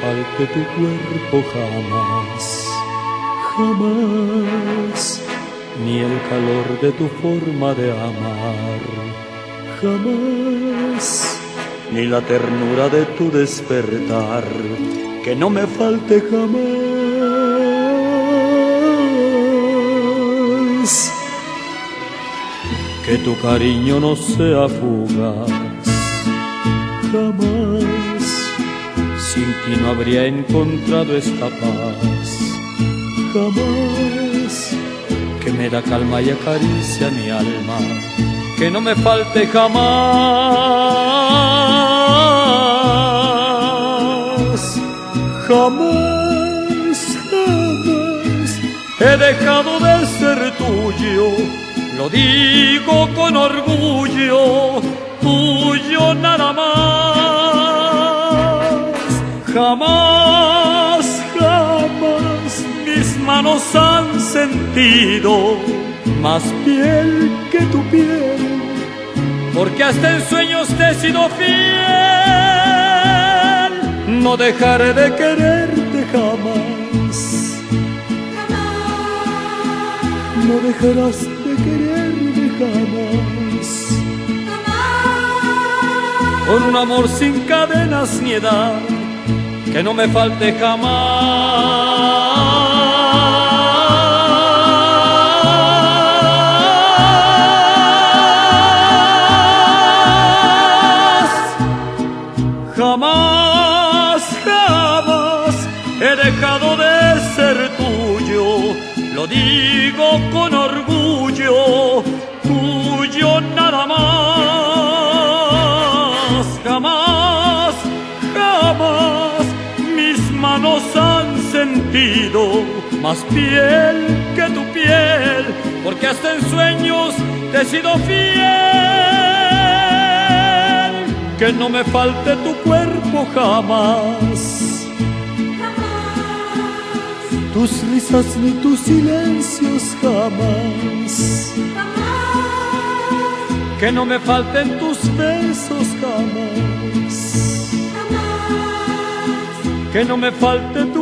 falte tu cuerpo jamás, jamás, ni el calor de tu forma de amar, jamás, ni la ternura de tu despertar, que no me falte jamás. Que tu cariño no sea fugaz, jamás sin ti no habría encontrado esta paz, jamás que me da calma y acaricia mi alma, que no me falte jamás, jamás, jamás he dejado de ser tuyo, lo digo con orgullo, tuyo nada más. Más piel que tu piel, porque hasta en sueños te he sido fiel. No dejaré de quererte jamás. No dejarás de quererme jamás. Con un amor sin cadenas ni edad, que no me falte jamás. Dejado de ser tuyo, lo digo con orgullo, tuyo nada más. Jamás, jamás mis manos han sentido más piel que tu piel, porque hasta en sueños te he sido fiel. Que no me falte tu cuerpo jamás tus risas ni tus silencios jamás. Que no me falten tus besos jamás. Que no me falte tu.